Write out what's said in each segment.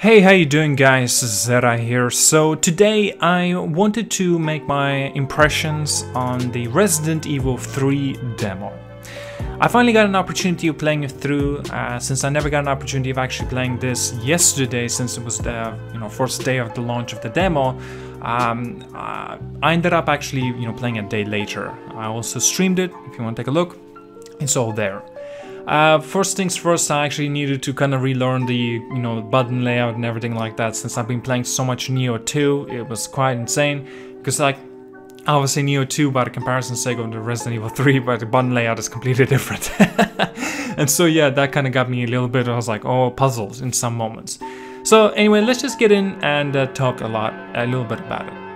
Hey, how you doing guys? Zera here. So today I wanted to make my impressions on the Resident Evil 3 demo. I finally got an opportunity of playing it through, uh, since I never got an opportunity of actually playing this yesterday, since it was the you know first day of the launch of the demo. Um, uh, I ended up actually you know playing a day later. I also streamed it. If you want to take a look, it's all there. Uh, first things first, I actually needed to kind of relearn the, you know, button layout and everything like that since I've been playing so much Nioh 2. It was quite insane because like, obviously Nioh 2 by the comparison's sake of the Resident Evil 3, but the button layout is completely different. and so yeah, that kind of got me a little bit, I was like, oh, puzzles in some moments. So anyway, let's just get in and uh, talk a lot, a little bit about it.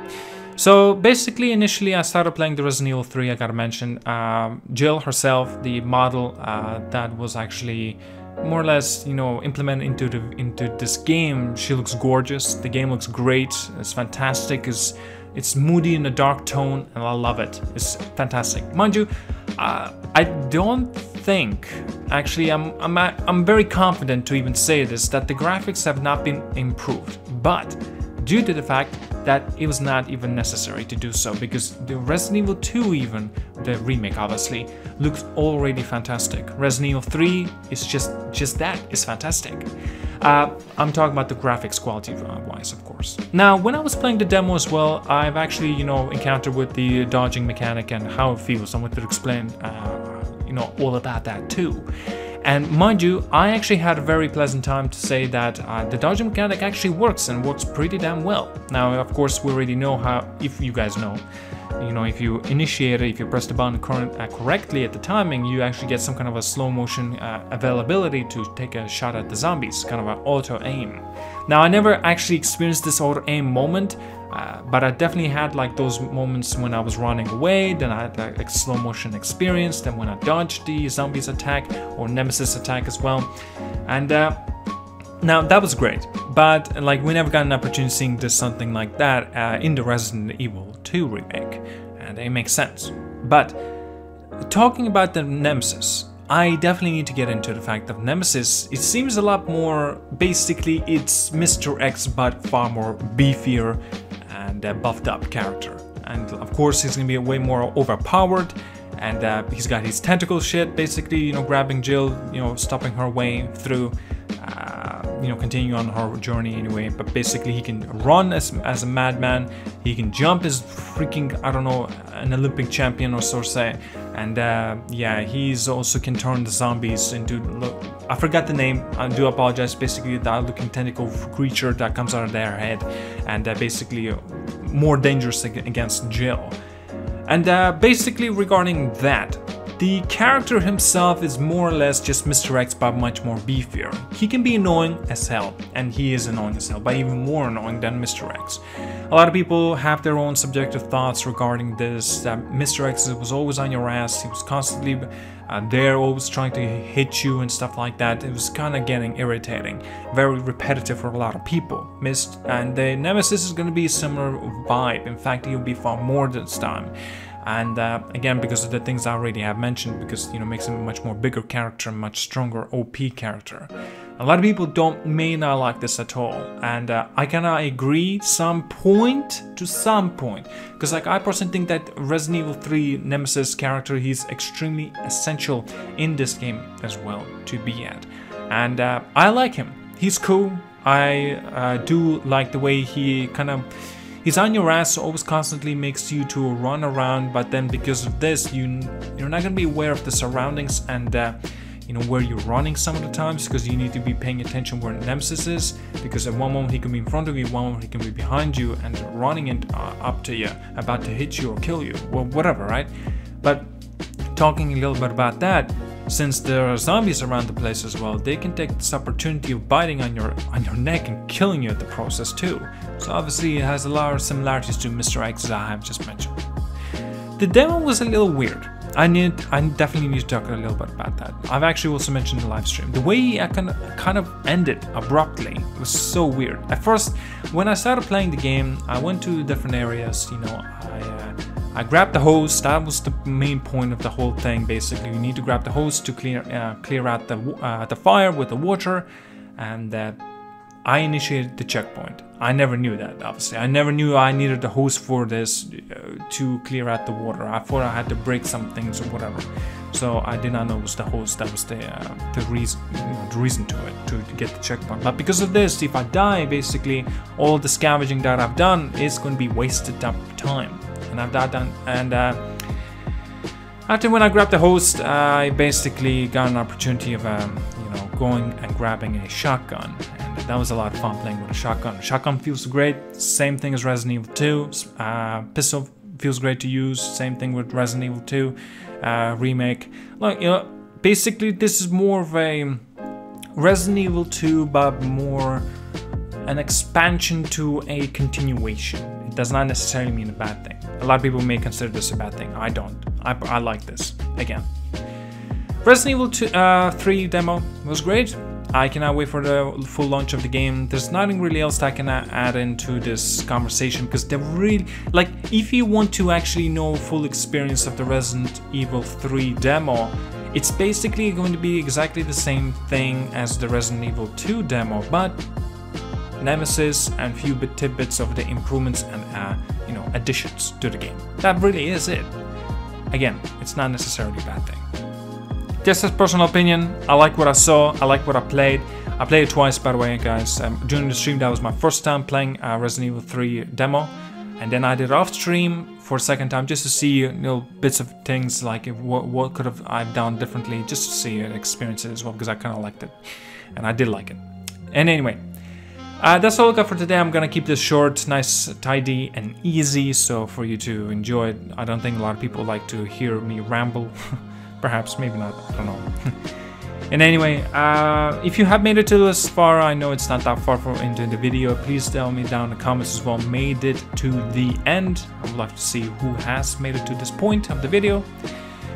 So basically, initially I started playing the Resident Evil 3, I gotta mention. Um, Jill herself, the model uh, that was actually more or less, you know, implemented into the into this game. She looks gorgeous. The game looks great. It's fantastic. It's it's moody in a dark tone, and I love it. It's fantastic. Mind you, uh, I don't think, actually, I'm I'm I'm very confident to even say this that the graphics have not been improved, but due to the fact that it was not even necessary to do so because the Resident Evil 2 even, the remake obviously, looks already fantastic. Resident Evil 3 is just just that, is fantastic. Uh, I'm talking about the graphics quality uh, wise, of course. Now, when I was playing the demo as well, I've actually, you know, encountered with the dodging mechanic and how it feels. I wanted to explain, uh, you know, all about that too. And mind you, I actually had a very pleasant time to say that uh, the dodging mechanic actually works and works pretty damn well. Now, of course, we already know how, if you guys know, you know, if you initiate it, if you press the button uh, correctly at the timing, you actually get some kind of a slow motion uh, availability to take a shot at the zombies, kind of an auto aim. Now, I never actually experienced this auto aim moment, uh, but I definitely had like those moments when I was running away, then I had like, slow motion experience, then when I dodged the zombies attack or nemesis attack as well. And uh, now that was great, but like we never got an opportunity seeing this something like that uh, in the Resident Evil 2 remake, and it makes sense. But talking about the nemesis, I definitely need to get into the fact of Nemesis. It seems a lot more, basically, it's Mr. X, but far more beefier and uh, buffed up character. And of course, he's gonna be way more overpowered. And uh, he's got his tentacle shit, basically, you know, grabbing Jill, you know, stopping her way through, uh, you know, continue on her journey anyway. But basically, he can run as, as a madman. He can jump as freaking, I don't know, an Olympic champion or so say. And uh, yeah, he's also can turn the zombies into, look, I forgot the name, I do apologize, basically that looking tentacle creature that comes out of their head and uh, basically more dangerous against Jill. And uh, basically regarding that, the character himself is more or less just Mr. X but much more beefier. He can be annoying as hell, and he is annoying as hell, but even more annoying than Mr. X. A lot of people have their own subjective thoughts regarding this, that Mr. X was always on your ass, he was constantly uh, there, always trying to hit you and stuff like that. It was kind of getting irritating, very repetitive for a lot of people. Missed, and the Nemesis is going to be a similar vibe. In fact, he'll be far more this time and uh, again because of the things I already have mentioned because you know makes him a much more bigger character much stronger OP character. A lot of people don't may not like this at all. And uh, I kinda agree some point to some point. Because like I personally think that Resident Evil 3 Nemesis character he's extremely essential in this game as well to be at and uh, I like him. He's cool. I uh, do like the way he kind of He's on your ass, always constantly makes you to run around, but then because of this, you you're not gonna be aware of the surroundings and uh, you know where you're running some of the times because you need to be paying attention where Nemesis is because at one moment he can be in front of you, one moment he can be behind you and running it uh, up to you, about to hit you or kill you, well whatever, right? But talking a little bit about that, since there are zombies around the place as well, they can take this opportunity of biting on your on your neck and killing you at the process too. So obviously it has a lot of similarities to Mr. X as I have just mentioned. The demo was a little weird. I need I definitely need to talk a little bit about that. I've actually also mentioned the live stream. The way I kind of kind of ended abruptly was so weird. At first, when I started playing the game, I went to different areas, you know, I uh, I grabbed the hose. That was the main point of the whole thing. Basically, you need to grab the hose to clear uh, clear out the uh, the fire with the water, and uh, I initiated the checkpoint. I never knew that, obviously. I never knew I needed the hose for this uh, to clear out the water. I thought I had to break some things or whatever. So I did not know it was the hose that was the uh, the reason you know, the reason to it to, to, get the checkpoint. But because of this, if I die, basically all the scavenging that I've done is going to be wasted time, and I've done and. Uh, after when I grabbed the host, I basically got an opportunity of um, you know going and grabbing a shotgun, and that was a lot of fun playing with a shotgun. Shotgun feels great, same thing as Resident Evil 2. Uh, pistol feels great to use, same thing with Resident Evil 2 uh, remake. Like you know, basically this is more of a Resident Evil 2, but more an expansion to a continuation. It does not necessarily mean a bad thing. A lot of people may consider this a bad thing. I don't. I, I like this. Again. Resident Evil 2, uh, 3 demo was great. I cannot wait for the full launch of the game. There's nothing really else that I can add into this conversation because they're really like if you want to actually know full experience of the Resident Evil 3 demo, it's basically going to be exactly the same thing as the Resident Evil 2 demo, but nemesis and few bit tidbits of the improvements and uh, you know additions to the game. That really is it. Again, it's not necessarily a bad thing. Just as personal opinion, I like what I saw, I like what I played. I played it twice by the way guys. Um, during the stream that was my first time playing uh, Resident Evil 3 demo. And then I did off stream for a second time just to see you know bits of things like what, what could have I've done differently just to see and experience it as well because I kind of liked it. And I did like it. And anyway, uh, that's all I got for today. I'm gonna keep this short, nice, tidy, and easy, so for you to enjoy it. I don't think a lot of people like to hear me ramble. Perhaps, maybe not, I don't know. and anyway, uh, if you have made it to this far, I know it's not that far from into the video, please tell me down in the comments as well, made it to the end. I would love to see who has made it to this point of the video.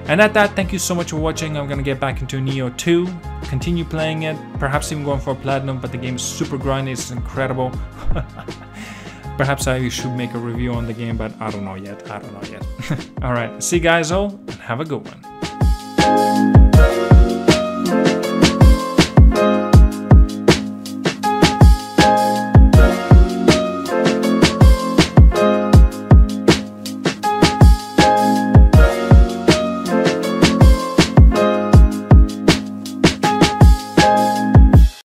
And at that, thank you so much for watching. I'm gonna get back into Nioh 2, continue playing it, perhaps even going for a Platinum, but the game is super grindy, it's incredible. perhaps I should make a review on the game, but I don't know yet, I don't know yet. Alright, see you guys all, and have a good one.